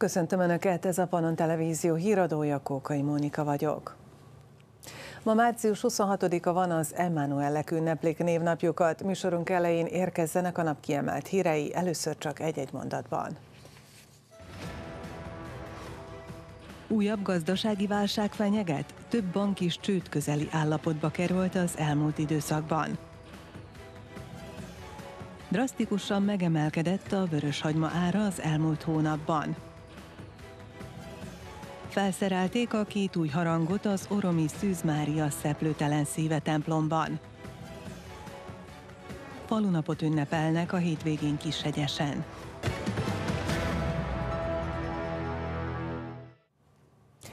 Köszöntöm Önöket, ez a Panon Televízió híradója, Kókai Mónika vagyok. Ma március 26-a van az Emmanuellek ünneplik névnapjukat. Műsorunk elején érkezzenek a nap kiemelt hírei, először csak egy-egy mondatban. Újabb gazdasági válság fenyeget? Több bank is csőd közeli állapotba került az elmúlt időszakban. Drasztikusan megemelkedett a vöröshagyma ára az elmúlt hónapban. Felszerelték a két új harangot az Oromi Szűz Mária szeplőtelen szíve templomban. Falunapot ünnepelnek a hétvégén Kishegyesen.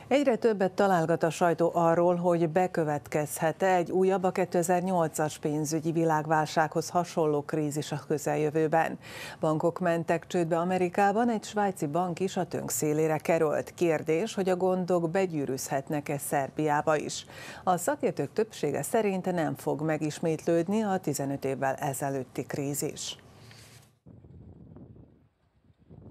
Egyre többet találgat a sajtó arról, hogy bekövetkezhet-e egy újabb a 2008-as pénzügyi világválsághoz hasonló krízis a közeljövőben. Bankok mentek csődbe Amerikában, egy svájci bank is a tönk szélére került. Kérdés, hogy a gondok begyűrűzhetnek-e Szerbiába is. A szakértők többsége szerint nem fog megismétlődni a 15 évvel ezelőtti krízis.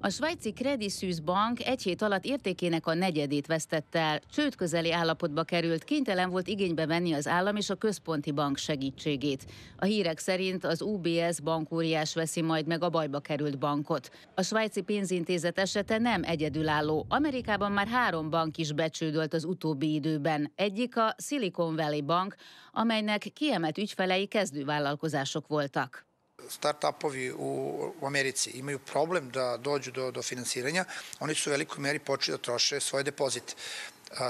A svájci Credit Suisse Bank egy hét alatt értékének a negyedét vesztette el, csőd közeli állapotba került, kénytelen volt igénybe venni az állam és a központi bank segítségét. A hírek szerint az UBS bankóriás veszi majd meg a bajba került bankot. A svájci pénzintézet esete nem egyedülálló. Amerikában már három bank is becsődölt az utóbbi időben. Egyik a Silicon Valley Bank, amelynek kiemelt ügyfelei kezdővállalkozások voltak. Startupovi u, u Americi imaju problem da dođu do, do finansiranja, oni su u velikoj meri počeli da troše svoje depozite.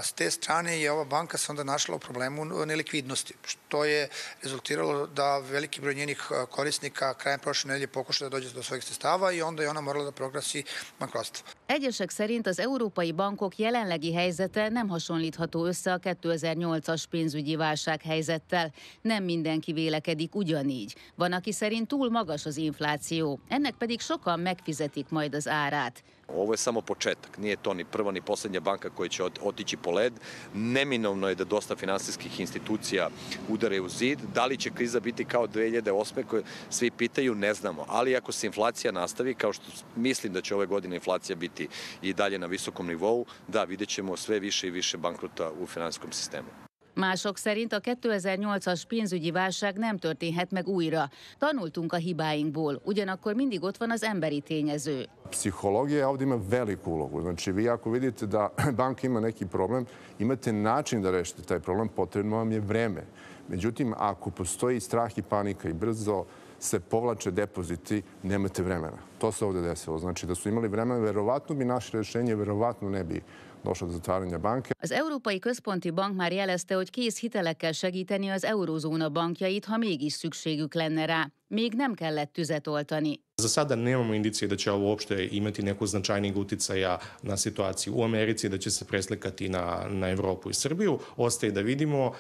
S te strane je ova banka se onda našla u problemu nelikvidnosti, što je rezultiralo da veliki broj njenih korisnika krajem prošle nedelje pokuša da dođe do svojih sestava i onda je ona morala da proglasi bankrotstvo. Egyesek szerint az európai bankok jelenlegi helyzete nem hasonlítható össze a 2008-as pénzügyi válság helyzettel. Nem mindenki vélekedik ugyanígy. Van, aki szerint túl magas az infláció, ennek pedig sokan megfizetik majd az árát. Ovo je samo početak, nije to ni prva ni poslednja banka koja će otići po led. Neminovno je da dosta finansijskih institucija udare u zid. Da li će kriza biti kao 2008. koje svi pitaju, ne znamo. Ali ako se inflacija nastavi, kao što mislim da će ove godine inflacija biti i dalje na visokom nivou, da vidjet ćemo sve više i više bankrota u finansijskom sistemu. Mások szerint a 2008-as pénzügyi válság nem történhet meg újra. Tanultunk a hibáinkból, ugyanakkor mindig ott van az emberi tényező. Psihologija ovdje ima veliku ulogu. Znači, vi ako vidite da banka ima neki problem, imate način da rešite taj problem, potrebno vam je vreme. Međutim, ako postoji strah i panika i brzo se povlače depoziti, nemate vremena. To se ovde desilo. Znači, da su imali vremena, verovatno bi naše rešenje, verovatno ne bi došlo do zatvaranja banke. Az Európai Központi Bank már jelezte, hogy kész hitelekkel segíteni az eurozóna bankjait, ha mégis szükségük lenne rá. Még nem kellett tüzet oltani. Za sada nemamo indicije da će ovo uopšte imati neku značajnijeg uticaja na situaciju u Americi, da će se preslikati na, na Evropu i Srbiju. Ostaje da vidimo,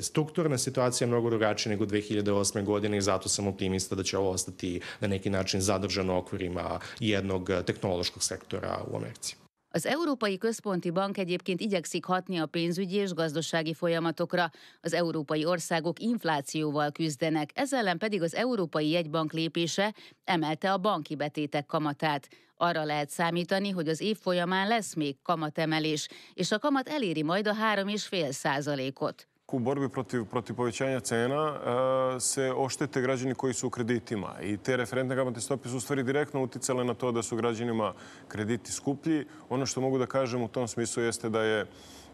strukturna situacija je mnogo drugačija nego 2008. godine i zato sam optimista da će ovo ostati na neki način zadržano okvirima jednog tehnološkog sektora u Americi. Az Európai Központi Bank egyébként igyekszik hatni a pénzügyi és gazdasági folyamatokra. Az európai országok inflációval küzdenek, ezzel ellen pedig az Európai Jegybank lépése emelte a banki betétek kamatát. Arra lehet számítani, hogy az év folyamán lesz még kamatemelés, és a kamat eléri majd a 3,5 százalékot. U borbi protiv, protiv povećanja cena uh, se oštete građani koji su u kreditima. I te referentne kamatne stope su u stvari direktno uticale na to da su građanima krediti skuplji. Ono što mogu da kažem u tom smislu jeste da je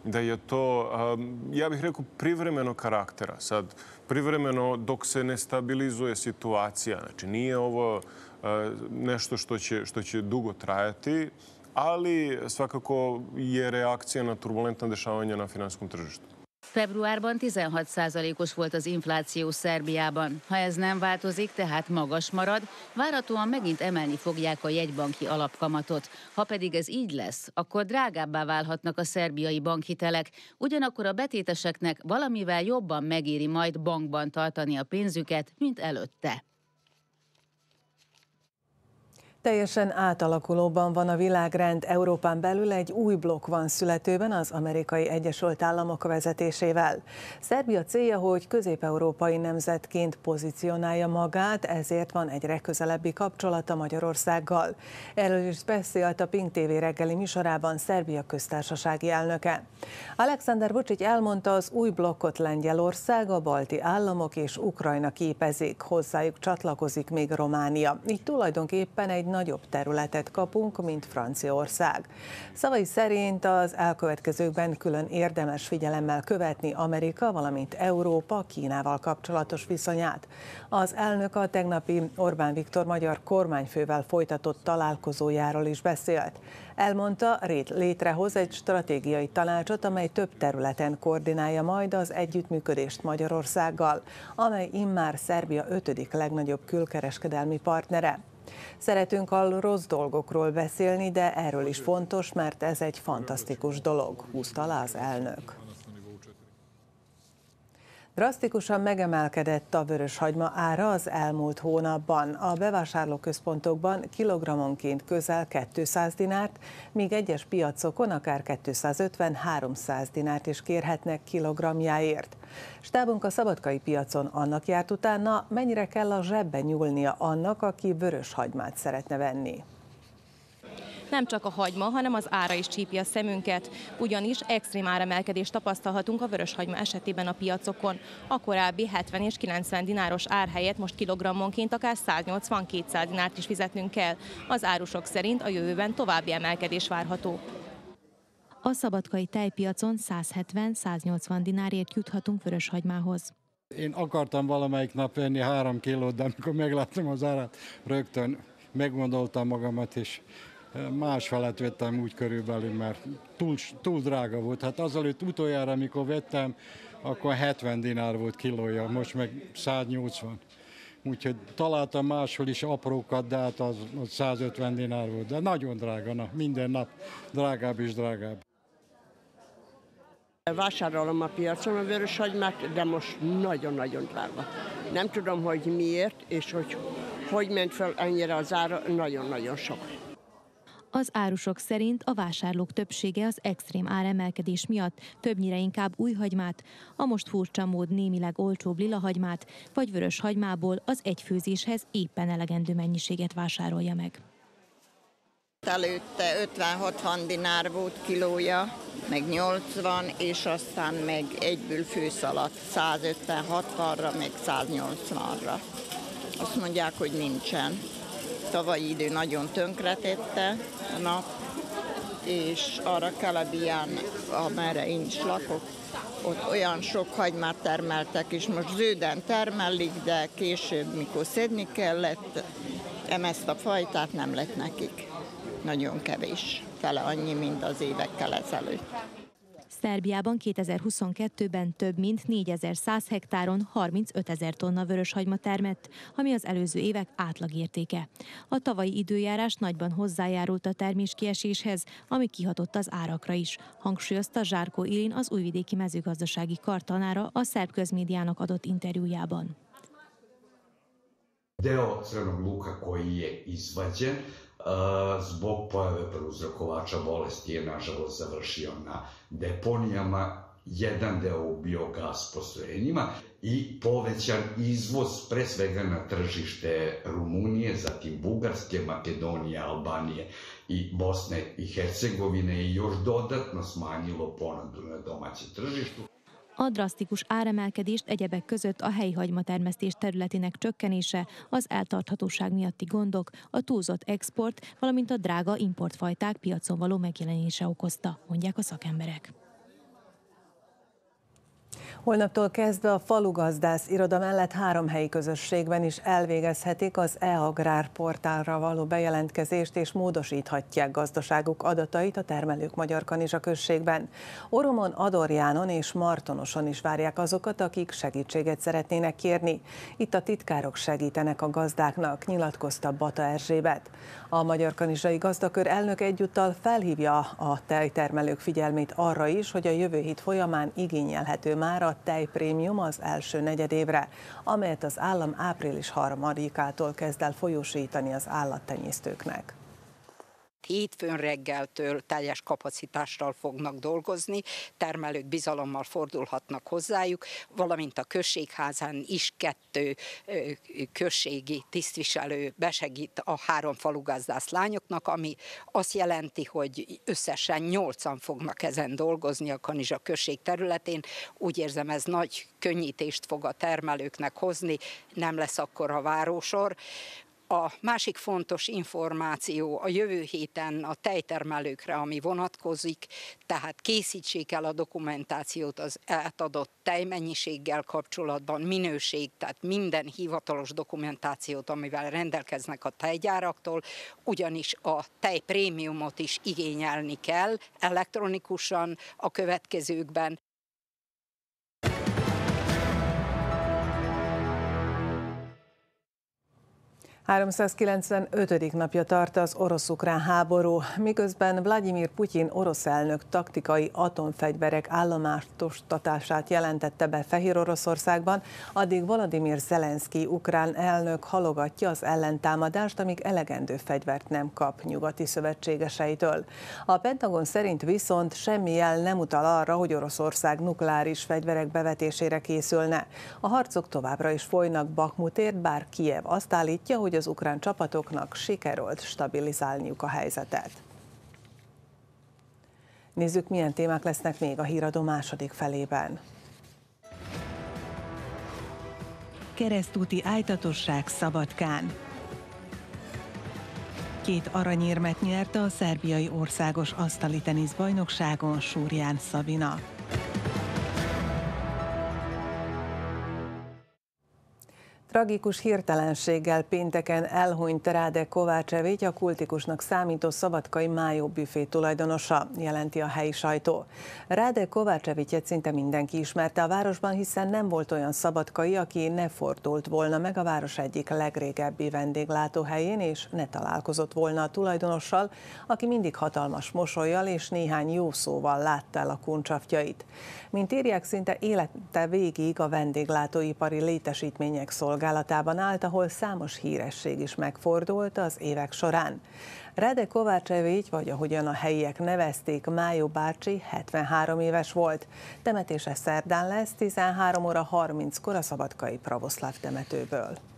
da je to, um, ja bih rekao, privremeno karaktera. Sad, privremeno dok se ne stabilizuje situacija. Znači, nije ovo uh, nešto što će, što će dugo trajati, ali svakako je reakcija na turbulentna dešavanja na finanskom tržištu. Februárban 16%-os volt az infláció Szerbiában. Ha ez nem változik, tehát magas marad, várhatóan megint emelni fogják a jegybanki alapkamatot. Ha pedig ez így lesz, akkor drágábbá válhatnak a szerbiai bankhitelek, ugyanakkor a betéteseknek valamivel jobban megéri majd bankban tartani a pénzüket, mint előtte. Teljesen átalakulóban van a világrend. Európán belül egy új blokk van születőben az amerikai Egyesült Államok vezetésével. Szerbia célja, hogy közép-európai nemzetként pozícionálja magát, ezért van egyre közelebbi kapcsolata Magyarországgal. Erről is beszélt a Pink TV reggeli műsorában Szerbia köztársasági elnöke. Alexander Vucic elmondta, az új blokkot Lengyelország, a balti államok és Ukrajna képezik. Hozzájuk csatlakozik még Románia. Így tulajdonképpen egy nagyobb területet kapunk, mint Franciaország. Szavai szerint az elkövetkezőkben külön érdemes figyelemmel követni Amerika, valamint Európa Kínával kapcsolatos viszonyát. Az elnök a tegnapi Orbán Viktor magyar kormányfővel folytatott találkozójáról is beszélt. Elmondta, Rét létrehoz egy stratégiai tanácsot, amely több területen koordinálja majd az együttműködést Magyarországgal, amely immár Szerbia ötödik legnagyobb külkereskedelmi partnere. Szeretünk a rossz dolgokról beszélni, de erről is fontos, mert ez egy fantasztikus dolog, húzta alá az elnök. Drasztikusan megemelkedett a vöröshagyma ára az elmúlt hónapban. A bevásárlóközpontokban kilogrammonként közel 200 dinárt, míg egyes piacokon akár 250-300 dinárt is kérhetnek kilogramjáért. Stábunk a szabadkai piacon annak járt utána, mennyire kell a zsebbe nyúlnia annak, aki vöröshagymát szeretne venni. Nem csak a hagyma, hanem az ára is csípi a szemünket, ugyanis extrém áremelkedést tapasztalhatunk a vöröshagyma esetében a piacokon. A korábbi 70 és 90 dináros ár helyett most kilogrammonként akár 180-200 dinárt is fizetnünk kell. Az árusok szerint a jövőben további emelkedés várható. A szabadkai tejpiacon 170-180 dinárért juthatunk vöröshagymához. Én akartam valamelyik nap venni három kilót, de amikor megláttam az árat, rögtön meggondoltam magamat, és más felett vettem úgy körülbelül, mert túl, túl drága volt. Hát azelőtt utoljára, amikor vettem, akkor 70 dinár volt kilója, most meg 180. Úgyhogy találtam máshol is aprókat, de hát az, az 150 dinár volt. De nagyon drága, na, minden nap drágább és drágább. Vásárolom a piacon a vöröshagymát, de most nagyon-nagyon drága. Nem tudom, hogy miért, és hogy hogy ment fel ennyire az ára, nagyon-nagyon sok. Az árusok szerint a vásárlók többsége az extrém áremelkedés miatt többnyire inkább új hagymát, a most furcsa mód némileg olcsóbb lila hagymát, vagy vörös hagymából az egyfőzéshez éppen elegendő mennyiséget vásárolja meg. Előtte 50-60 dinár volt kilója, meg 80, és aztán meg egyből főszalat 150-60-ra, meg 180-ra. Azt mondják, hogy nincsen tavalyi idő nagyon tönkretette a nap, és arra Kalabián, amerre én is lakok, ott olyan sok hagymát termeltek, és most zöden termelik, de később, mikor szedni kellett, ezt a fajtát nem lett nekik. Nagyon kevés, fele annyi, mint az évekkel ezelőtt. Szerbiában 2022-ben több mint 4100 hektáron 35 ezer tonna vöröshagyma termett, ami az előző évek átlagértéke. A tavalyi időjárás nagyban hozzájárult a termés kieséshez, ami kihatott az árakra is, hangsúlyozta Zsárkó Ilin az újvidéki mezőgazdasági kartanára a szerb közmédiának adott interjújában. Deo crvenog luka koji je izvađen zbog pojave prouzrokovača bolesti je nažalost završio na deponijama, jedan deo u biogas postrojenjima i povećan izvoz pre svega na tržište Rumunije, zatim Bugarske, Makedonije, Albanije i Bosne i Hercegovine i još dodatno smanjilo ponudu na domaćem tržištu. A drasztikus áremelkedést egyebek között a helyi hagymatermesztés területének csökkenése, az eltarthatóság miatti gondok, a túlzott export, valamint a drága importfajták piacon való megjelenése okozta, mondják a szakemberek. Holnaptól kezdve a falugazdász iroda mellett három helyi közösségben is elvégezhetik az e-agrár portálra való bejelentkezést és módosíthatják gazdaságuk adatait a termelők Magyar Kanizsa községben. Oromon, Adorjánon és Martonoson is várják azokat, akik segítséget szeretnének kérni. Itt a titkárok segítenek a gazdáknak, nyilatkozta Bata Erzsébet. A Magyar Kanizsai Gazdakör elnök egyúttal felhívja a tejtermelők figyelmét arra is, hogy a jövő hét folyamán igényelhető már a a tejprémium az első negyedévre, amelyet az állam április 3-ától kezd el folyósítani az állattenyésztőknek hétfőn reggeltől teljes kapacitással fognak dolgozni, termelők bizalommal fordulhatnak hozzájuk, valamint a községházán is kettő községi tisztviselő besegít a három falugazdász lányoknak, ami azt jelenti, hogy összesen nyolcan fognak ezen dolgozni a Kanizsa község területén. Úgy érzem, ez nagy könnyítést fog a termelőknek hozni, nem lesz akkor a várósor. A másik fontos információ a jövő héten a tejtermelőkre, ami vonatkozik, tehát készítsék el a dokumentációt az átadott tejmennyiséggel kapcsolatban, minőség, tehát minden hivatalos dokumentációt, amivel rendelkeznek a tejgyáraktól, ugyanis a tejprémiumot is igényelni kell elektronikusan a következőkben. 395. napja tart az orosz-ukrán háború, miközben Vladimir Putyin orosz elnök taktikai atomfegyverek állomástostatását jelentette be Fehér Oroszországban, addig Volodymyr Zelenszky ukrán elnök halogatja az ellentámadást, amíg elegendő fegyvert nem kap nyugati szövetségeseitől. A Pentagon szerint viszont semmi jel nem utal arra, hogy Oroszország nukleáris fegyverek bevetésére készülne. A harcok továbbra is folynak Bakmutért, bár Kiev azt állítja, hogy az ukrán csapatoknak sikerült stabilizálniuk a helyzetet. Nézzük, milyen témák lesznek még a híradó második felében. Keresztúti ájtatosság Szabadkán. Két aranyérmet nyerte a szerbiai országos asztali teniszbajnokságon Súrján Szabina. Tragikus hirtelenséggel pénteken elhunyt Ráde Kovácsevics, a kultikusnak számító szabadkai májó büfé tulajdonosa, jelenti a helyi sajtó. Ráde Kovácsevicsot szinte mindenki ismerte a városban, hiszen nem volt olyan szabadkai, aki ne fordult volna meg a város egyik legrégebbi vendéglátóhelyén, és ne találkozott volna a tulajdonossal, aki mindig hatalmas mosolyjal és néhány jó szóval látta el a kuncsaftjait. Mint írják, szinte élete végig a vendéglátóipari létesítmények szolgálatában állt, ahol számos híresség is megfordult az évek során. Rede Kovácsevics, vagy ahogyan a helyiek nevezték, Májó bácsi 73 éves volt. Temetése szerdán lesz, 13 óra 30-kor a Szabadkai Pravoszláv temetőből.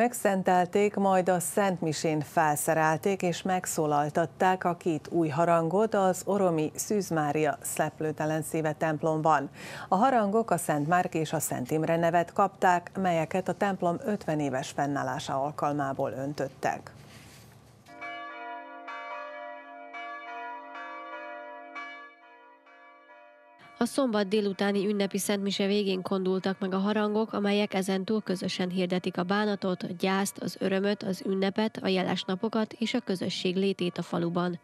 Megszentelték, majd a Szent Misén felszerelték és megszólaltatták a két új harangot az Oromi Szűz Mária Szíve templomban. A harangok a Szent Márk és a Szent Imre nevet kapták, melyeket a templom 50 éves fennállása alkalmából öntöttek. A szombat délutáni ünnepi szentmise végén kondultak meg a harangok, amelyek ezentúl közösen hirdetik a bánatot, a gyászt, az örömöt, az ünnepet, a jeles napokat és a közösség létét a faluban.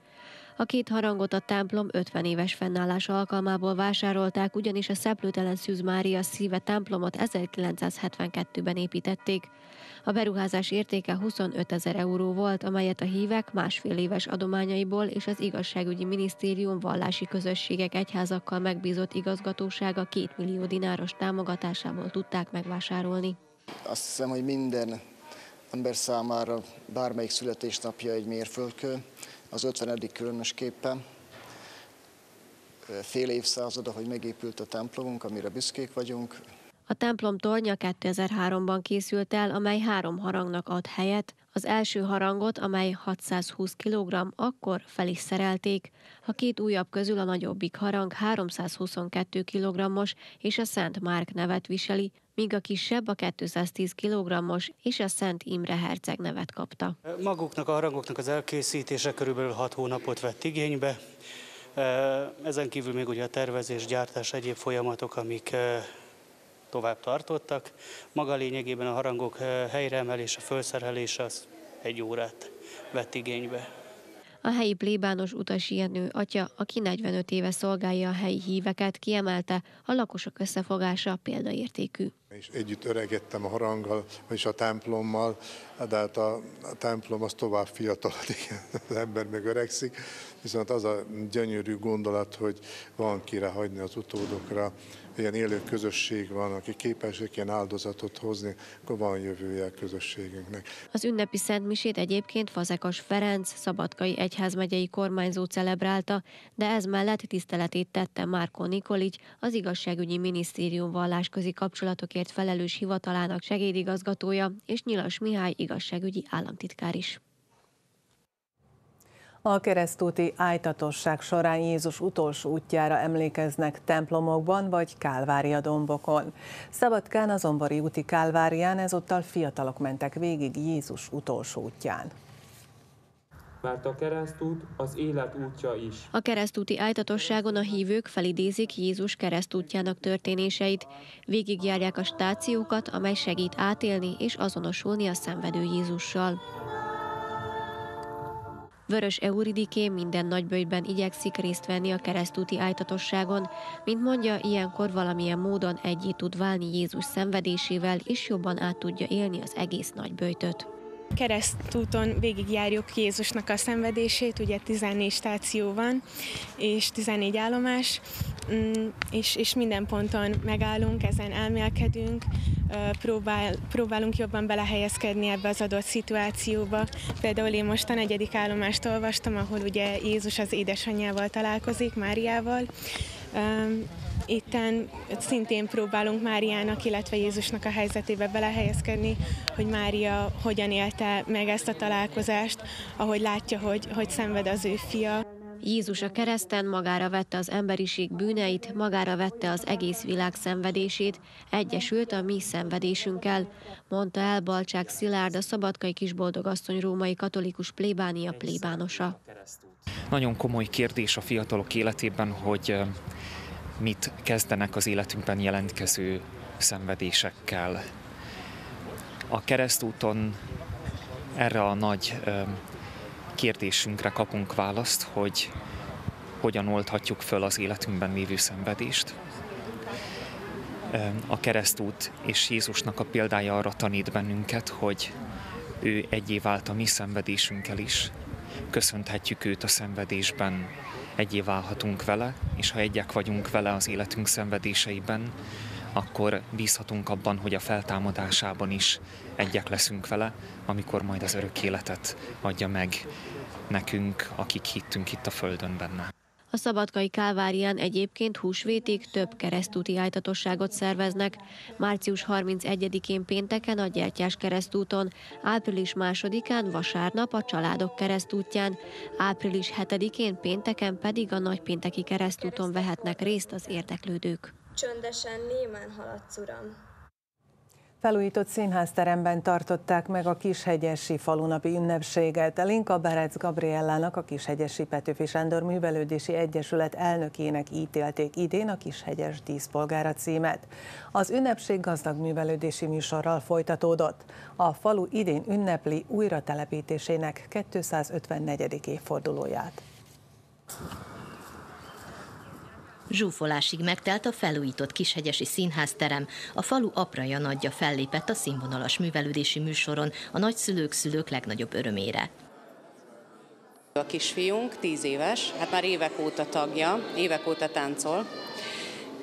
A két harangot a templom 50 éves fennállása alkalmából vásárolták, ugyanis a Szeplőtelen Szűz Mária szíve templomot 1972-ben építették. A beruházás értéke 25 ezer euró volt, amelyet a hívek másfél éves adományaiból és az igazságügyi minisztérium vallási közösségek egyházakkal megbízott igazgatósága 2 millió dináros támogatásából tudták megvásárolni. Azt hiszem, hogy minden ember számára bármelyik születésnapja egy mérföldkő, az 50. különösképpen. Fél évszázada, hogy megépült a templomunk, amire büszkék vagyunk, a templom tornya 2003-ban készült el, amely három harangnak ad helyet. Az első harangot, amely 620 kg, akkor fel is szerelték. A két újabb közül a nagyobbik harang 322 kg-os és a Szent Márk nevet viseli, míg a kisebb a 210 kg-os és a Szent Imre Herceg nevet kapta. Maguknak a harangoknak az elkészítése körülbelül 6 hónapot vett igénybe. Ezen kívül még ugye a tervezés, gyártás, egyéb folyamatok, amik tovább tartottak. Maga lényegében a harangok helyreemelése, felszerelése az egy órát vett igénybe. A helyi plébános Utas Jenő atya, aki 45 éve szolgálja a helyi híveket, kiemelte, a lakosok összefogása példaértékű. És együtt öregettem a haranggal, vagyis a templommal, de hát a, a templom az tovább fiatalodik, az ember meg öregszik, viszont az a gyönyörű gondolat, hogy van kire hagyni az utódokra, ilyen élő közösség van, aki képesek ilyen áldozatot hozni, akkor van jövője a közösségünknek. Az ünnepi szentmisét egyébként Fazekas Ferenc, Szabadkai Egyházmegyei kormányzó celebrálta, de ez mellett tiszteletét tette Márko Nikolics, az igazságügyi minisztérium vallásközi kapcsolatokért felelős hivatalának segédigazgatója, és Nyilas Mihály igazságügyi államtitkár is. A keresztúti ájtatosság során Jézus utolsó útjára emlékeznek templomokban vagy Kálvária dombokon. Szabadkán a Zombori úti Kálvárián ezúttal fiatalok mentek végig Jézus utolsó útján mert a keresztút az élet útja is. A keresztúti ájtatosságon a hívők felidézik Jézus keresztútjának történéseit. Végigjárják a stációkat, amely segít átélni és azonosulni a szenvedő Jézussal. Vörös Euridiké minden nagybőjtben igyekszik részt venni a keresztúti ájtatosságon, mint mondja, ilyenkor valamilyen módon egyé tud válni Jézus szenvedésével, és jobban át tudja élni az egész nagybőjtöt. Keresztúton végigjárjuk Jézusnak a szenvedését, ugye 14 stáció van, és 14 állomás, mm, és, és minden ponton megállunk, ezen elmélkedünk, próbál, próbálunk jobban belehelyezkedni ebbe az adott szituációba. Például én most a negyedik állomást olvastam, ahol ugye Jézus az édesanyjával találkozik, Máriával, Itten szintén próbálunk Máriának, illetve Jézusnak a helyzetébe belehelyezkedni, hogy Mária hogyan élte meg ezt a találkozást, ahogy látja, hogy, hogy szenved az ő fia. Jézus a kereszten magára vette az emberiség bűneit, magára vette az egész világ szenvedését, egyesült a mi szenvedésünkkel, mondta el Balcsák Szilárd, a Szabadkai Kisboldogasszony római katolikus plébánia plébánosa. Nagyon komoly kérdés a fiatalok életében, hogy mit kezdenek az életünkben jelentkező szenvedésekkel. A keresztúton erre a nagy kérdésünkre kapunk választ, hogy hogyan oldhatjuk föl az életünkben lévő szenvedést. A keresztút és Jézusnak a példája arra tanít bennünket, hogy ő egyé vált a mi szenvedésünkkel is. Köszönhetjük őt a szenvedésben, egyé válhatunk vele, és ha egyek vagyunk vele az életünk szenvedéseiben, akkor bízhatunk abban, hogy a feltámadásában is egyek leszünk vele, amikor majd az örök életet adja meg nekünk, akik hittünk itt a Földön benne. A Szabadkai Kálvárián egyébként húsvétig több keresztúti ájtatosságot szerveznek. Március 31-én pénteken a Gyertyás keresztúton, április 2-án vasárnap a Családok keresztútján, április 7-én pénteken pedig a Nagypénteki keresztúton vehetnek részt az érdeklődők. Csöndesen némán haladsz, uram. Felújított színházteremben tartották meg a Kishegyesi falunapi ünnepséget. Linka Berec Gabriellának a Kishegyesi Petőfi Sándor Művelődési Egyesület elnökének ítélték idén a Kishegyes díszpolgára címet. Az ünnepség gazdag művelődési műsorral folytatódott. A falu idén ünnepli újratelepítésének 254. évfordulóját. Zsúfolásig megtelt a felújított Kishegyesi Színházterem, a falu apraja nagyja fellépett a színvonalas művelődési műsoron a nagyszülők szülők legnagyobb örömére. A kisfiunk 10 éves, hát már évek óta tagja, évek óta táncol.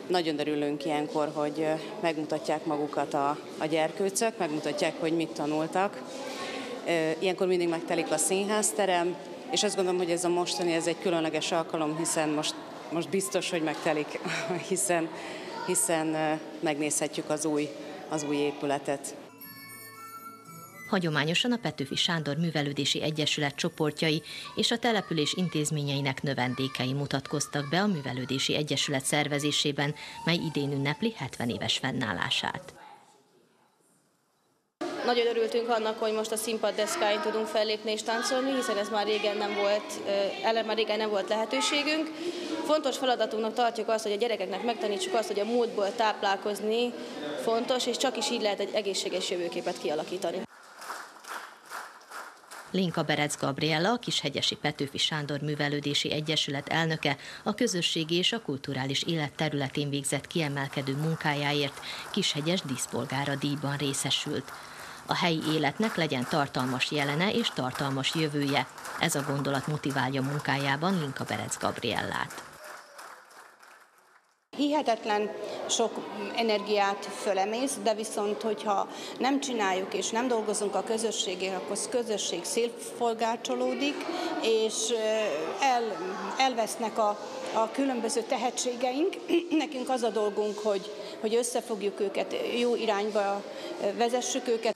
Nagyon örülünk ilyenkor, hogy megmutatják magukat a, a gyerkőcök, megmutatják, hogy mit tanultak. Ilyenkor mindig megtelik a színházterem, és azt gondolom, hogy ez a mostani, ez egy különleges alkalom, hiszen most most biztos, hogy megtelik, hiszen, hiszen megnézhetjük az új, az új épületet. Hagyományosan a Petőfi Sándor Művelődési Egyesület csoportjai és a település intézményeinek növendékei mutatkoztak be a Művelődési Egyesület szervezésében, mely idén ünnepli 70 éves fennállását. Nagyon örültünk annak, hogy most a színpad deszkáin tudunk fellépni és táncolni, hiszen ez már régen nem volt, ellen már régen nem volt lehetőségünk. Fontos feladatunknak tartjuk azt, hogy a gyerekeknek megtanítsuk azt, hogy a múltból táplálkozni fontos, és csak is így lehet egy egészséges jövőképet kialakítani. Linka Berec Gabriella, a Kishegyesi Petőfi Sándor Művelődési Egyesület elnöke a közösségi és a kulturális élet területén végzett kiemelkedő munkájáért Kishegyes díszpolgára díjban részesült. A helyi életnek legyen tartalmas jelene és tartalmas jövője. Ez a gondolat motiválja munkájában Linka Berec Gabriellát. Hihetetlen sok energiát fölemész, de viszont, hogyha nem csináljuk és nem dolgozunk a közösségén, akkor az közösség szélfolgácsolódik, és el, elvesznek a, a különböző tehetségeink. Nekünk az a dolgunk, hogy, hogy összefogjuk őket, jó irányba vezessük őket.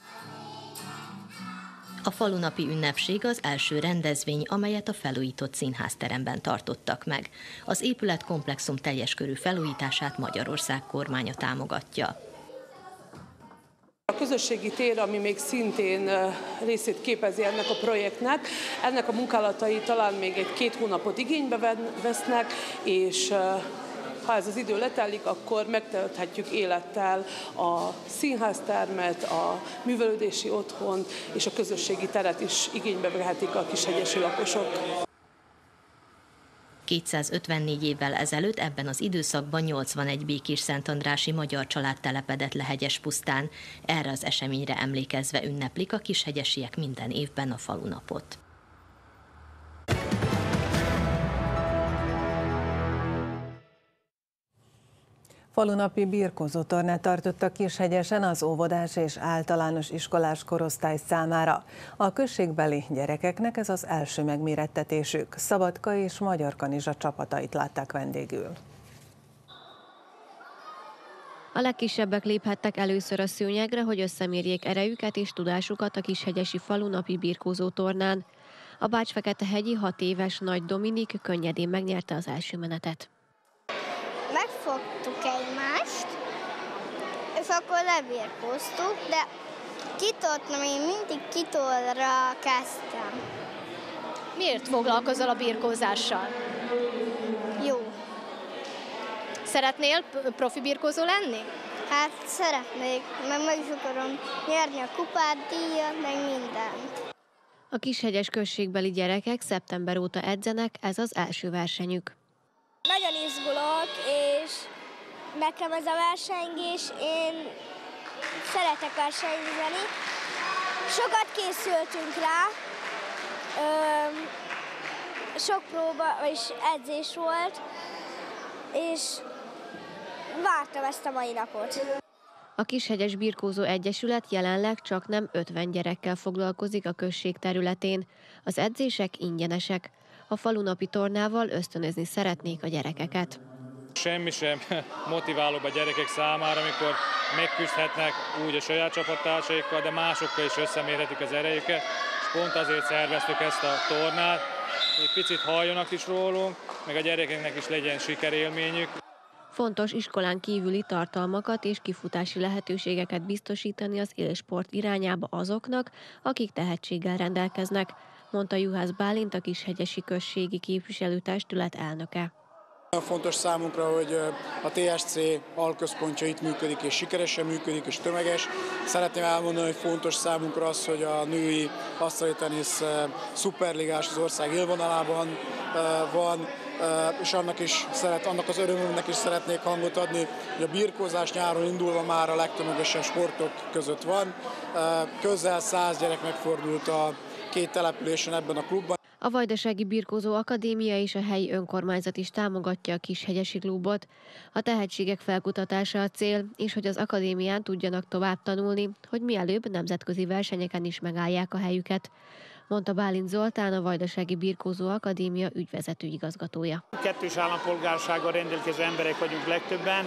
A falunapi ünnepség az első rendezvény, amelyet a felújított színházteremben tartottak meg. Az épületkomplexum teljes körű felújítását Magyarország kormánya támogatja. A közösségi tér, ami még szintén részét képezi ennek a projektnek, ennek a munkálatai talán még egy két hónapot igénybe vesznek, és ha ez az idő letelik, akkor megtölthetjük élettel a színháztermet, a művelődési otthont és a közösségi teret is igénybe vehetik a kishegyesi lakosok. 254 évvel ezelőtt ebben az időszakban 81 békés Szentandrási magyar család telepedett le hegyes pusztán. Erre az eseményre emlékezve ünneplik a kishegyesiek minden évben a falunapot. Falunapi birkozó tornát tartottak Kishegyesen az óvodás és általános iskolás korosztály számára. A községbeli gyerekeknek ez az első megmérettetésük. Szabadka és Magyar Kanizsa csapatait látták vendégül. A legkisebbek léphettek először a szőnyegre, hogy összemérjék erejüket és tudásukat a Kishegyesi falunapi birkózó tornán. A Bács-Fekete-hegyi hat éves Nagy Dominik könnyedén megnyerte az első menetet és akkor lebírkoztuk, de kitoltam, én mindig kitolra kezdtem. Miért foglalkozol a birkózással? Jó. Szeretnél profi birkózó lenni? Hát szeretnék, mert meg is akarom nyerni a kupát, díjat, meg mindent. A Kishegyes községbeli gyerekek szeptember óta edzenek, ez az első versenyük. Nagyon izgulok, és nekem ez a versengés, én szeretek versenyzeni. Sokat készültünk rá, sok próba és edzés volt, és vártam ezt a mai napot. A Kishegyes Birkózó Egyesület jelenleg csak nem 50 gyerekkel foglalkozik a község területén. Az edzések ingyenesek a falunapi tornával ösztönözni szeretnék a gyerekeket. Semmi sem motiválóbb a gyerekek számára, amikor megküzdhetnek úgy a saját csapattársaikkal, de másokkal is összemérhetik az erejüket, és pont azért szerveztük ezt a tornát, hogy picit halljanak is rólunk, meg a gyerekeknek is legyen sikerélményük. Fontos iskolán kívüli tartalmakat és kifutási lehetőségeket biztosítani az élsport irányába azoknak, akik tehetséggel rendelkeznek mondta Juhász Bálint, a Kishegyesi Községi Képviselőtestület elnöke. Fontos számunkra, hogy a TSC alközpontja itt működik, és sikeresen működik, és tömeges. Szeretném elmondani, hogy fontos számunkra az, hogy a női asztali tenisz szuperligás az ország élvonalában van, és annak is szeret, annak az örömünknek is szeretnék hangot adni, hogy a birkózás nyáron indulva már a legtömegesebb sportok között van. Közel száz gyerek megfordult a két településen ebben a klubban. A Vajdasági Birkózó Akadémia és a helyi önkormányzat is támogatja a Kishegyesi klubot. A tehetségek felkutatása a cél, és hogy az akadémián tudjanak tovább tanulni, hogy mielőbb nemzetközi versenyeken is megállják a helyüket mondta Bálint Zoltán, a Vajdasági Birkózó Akadémia ügyvezető igazgatója. Kettős állampolgársággal rendelkező emberek vagyunk legtöbben.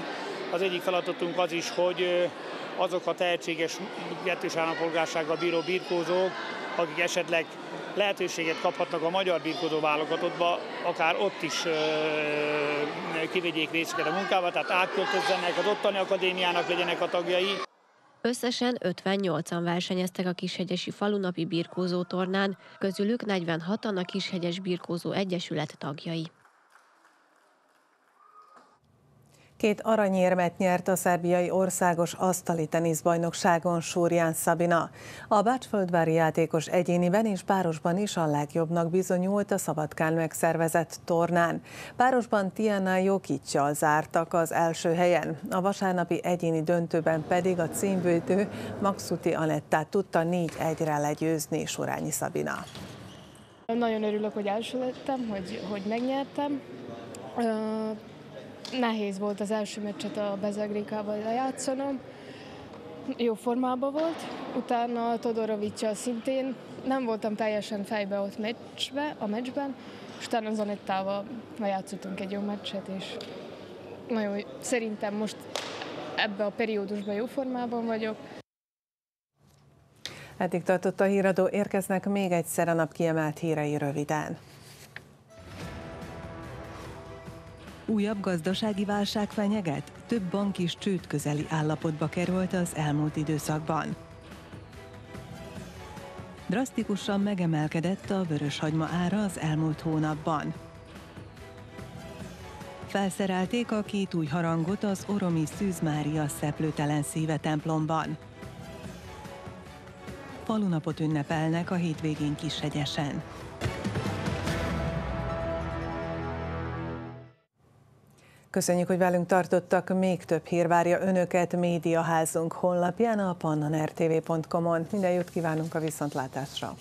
Az egyik feladatunk az is, hogy azok a tehetséges kettős állampolgársággal bíró birkózók, akik esetleg lehetőséget kaphatnak a magyar birkózó válogatottba, akár ott is kivegyék részüket a munkába, tehát átköltözzenek az ottani akadémiának, legyenek a tagjai. Összesen 58-an versenyeztek a Kishegyesi falunapi birkózó tornán, közülük 46-an a Kishegyes Birkózó Egyesület tagjai. Két aranyérmet nyert a szerbiai országos asztali teniszbajnokságon Súrján Szabina. A Bácsföldvári játékos egyéniben és párosban is a legjobbnak bizonyult a Szabadkán megszervezett tornán. Párosban Tiana Jokicsal zártak az első helyen. A vasárnapi egyéni döntőben pedig a címvédő Maxuti Anettát tudta 4-1-re legyőzni Surányi Szabina. Nagyon örülök, hogy első lettem, hogy, hogy megnyertem. Nehéz volt az első meccset a Bezegrikával lejátszanom. Jó formában volt. Utána Todorovicsal szintén nem voltam teljesen fejbe ott meccsbe, a meccsben, és utána Zanettával lejátszottunk egy jó meccset, és nagyon szerintem most ebbe a periódusban jó formában vagyok. Eddig tartott a híradó, érkeznek még egyszer a nap kiemelt hírei röviden. Újabb gazdasági válság fenyeget? Több bank is csőd közeli állapotba került az elmúlt időszakban. Drasztikusan megemelkedett a vöröshagyma ára az elmúlt hónapban. Felszerelték a két új harangot az Oromi Szűz Mária szeplőtelen szíve templomban. Falunapot ünnepelnek a hétvégén Kishegyesen. Köszönjük, hogy velünk tartottak. Még több hír várja Önöket médiaházunk honlapján a pannanrtv.com-on. Minden jót kívánunk a viszontlátásra!